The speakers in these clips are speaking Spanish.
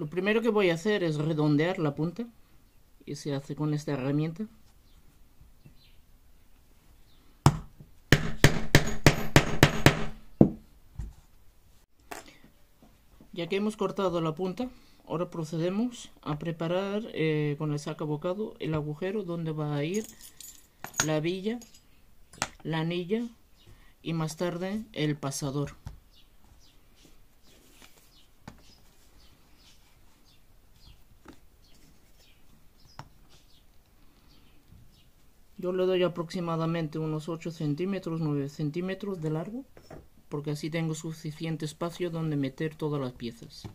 Lo primero que voy a hacer es redondear la punta y se hace con esta herramienta. Ya que hemos cortado la punta, ahora procedemos a preparar eh, con el sacabocado el agujero donde va a ir la villa, la anilla y más tarde el pasador. Yo le doy aproximadamente unos 8 centímetros, 9 centímetros de largo, porque así tengo suficiente espacio donde meter todas las piezas.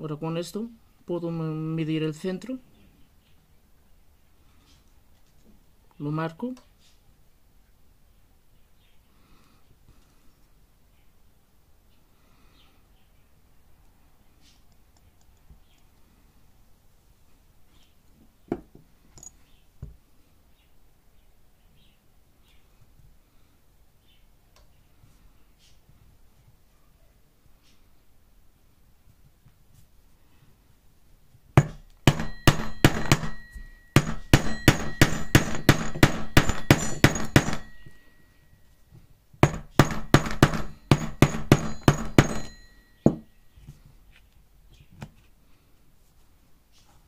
Ahora con esto puedo medir el centro. Lo marco.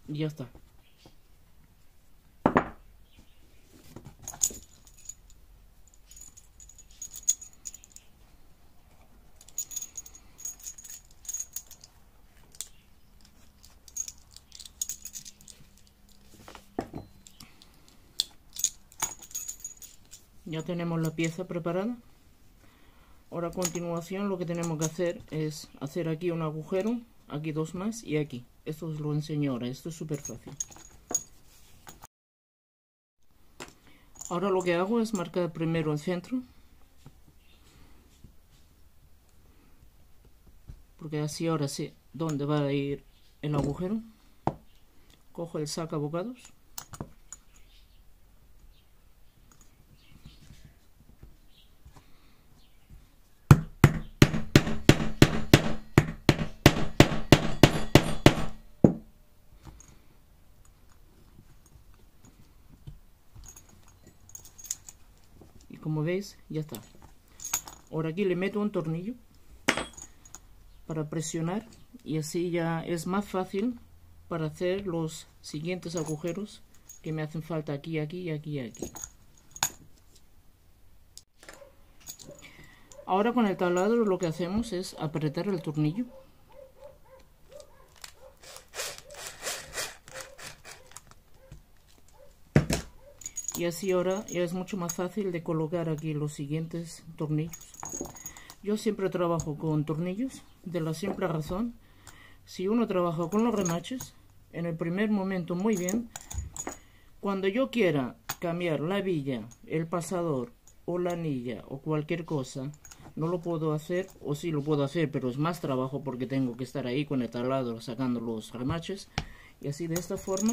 Ya está. Ya tenemos la pieza preparada. Ahora a continuación lo que tenemos que hacer es hacer aquí un agujero, aquí dos más y aquí. Esto os lo enseño ahora, esto es súper fácil. Ahora lo que hago es marcar primero el centro. Porque así ahora sé dónde va a ir el agujero. Cojo el saca bocados. Como veis ya está. Ahora aquí le meto un tornillo para presionar y así ya es más fácil para hacer los siguientes agujeros que me hacen falta aquí, aquí, aquí, aquí. Ahora con el taladro lo que hacemos es apretar el tornillo y así ahora es mucho más fácil de colocar aquí los siguientes tornillos. Yo siempre trabajo con tornillos de la simple razón si uno trabaja con los remaches en el primer momento muy bien cuando yo quiera cambiar la villa el pasador o la anilla o cualquier cosa no lo puedo hacer o sí lo puedo hacer pero es más trabajo porque tengo que estar ahí con el taladro sacando los remaches. Y así de esta forma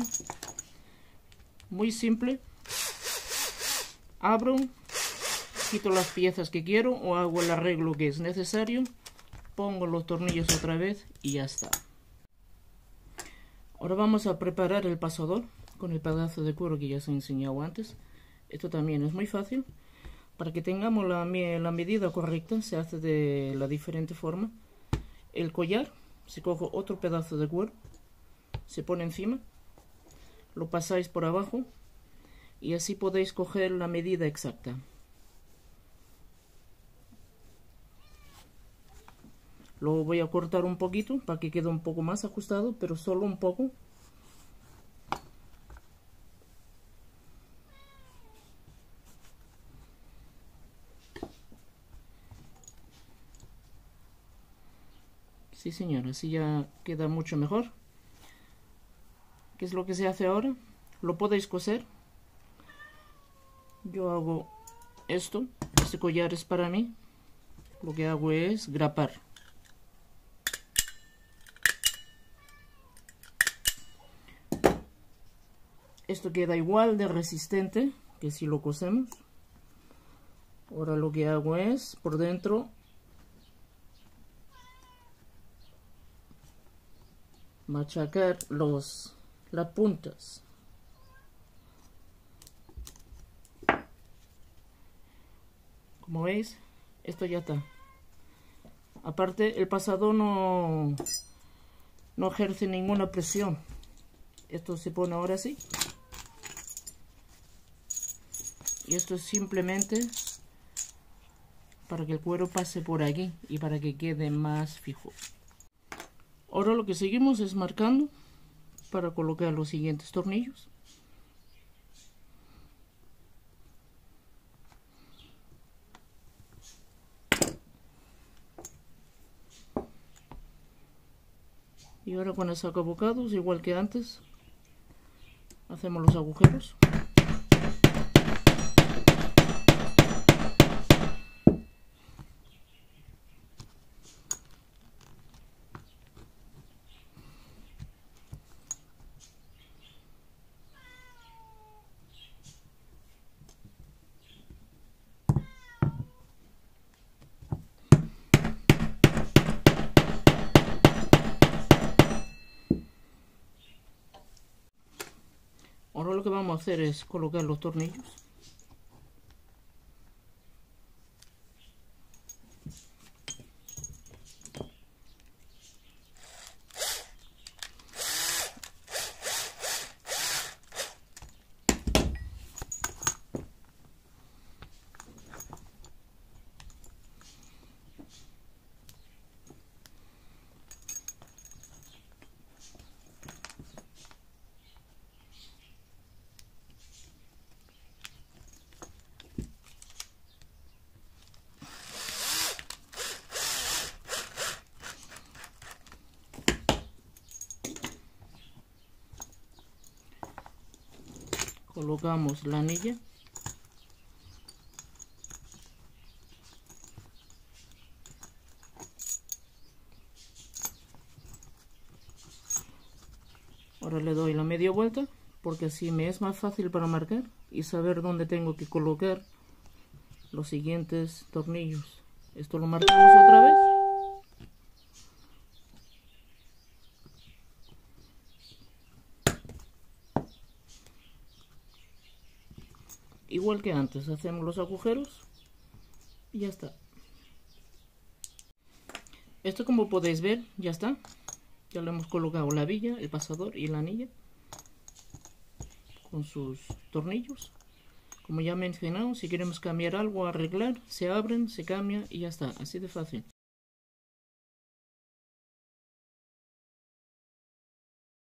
muy simple abro, quito las piezas que quiero o hago el arreglo que es necesario, pongo los tornillos otra vez y ya está. Ahora vamos a preparar el pasador con el pedazo de cuero que ya os he enseñado antes. Esto también es muy fácil. Para que tengamos la, la medida correcta se hace de la diferente forma. El collar, se coge otro pedazo de cuero, se pone encima, lo pasáis por abajo y así podéis coger la medida exacta. Lo voy a cortar un poquito para que quede un poco más ajustado, pero solo un poco. Sí señor, así ya queda mucho mejor. ¿Qué es lo que se hace ahora? Lo podéis coser yo hago esto este collar es para mí lo que hago es grapar. Esto queda igual de resistente que si lo cosemos. Ahora lo que hago es por dentro machacar los las puntas. Como veis, esto ya está. Aparte, el pasado no, no ejerce ninguna presión. Esto se pone ahora así. Y esto es simplemente para que el cuero pase por aquí y para que quede más fijo. Ahora lo que seguimos es marcando para colocar los siguientes tornillos. Y ahora con el sacabocados, igual que antes, hacemos los agujeros. Lo que vamos a hacer es colocar los tornillos. Colocamos la anilla ahora le doy la media vuelta porque así me es más fácil para marcar y saber dónde tengo que colocar los siguientes tornillos. Esto lo marcamos otra vez igual que antes hacemos los agujeros y ya está. Esto como podéis ver ya está. Ya le hemos colocado la villa el pasador y la anilla con sus tornillos. Como ya he mencionado si queremos cambiar algo arreglar se abren se cambia y ya está así de fácil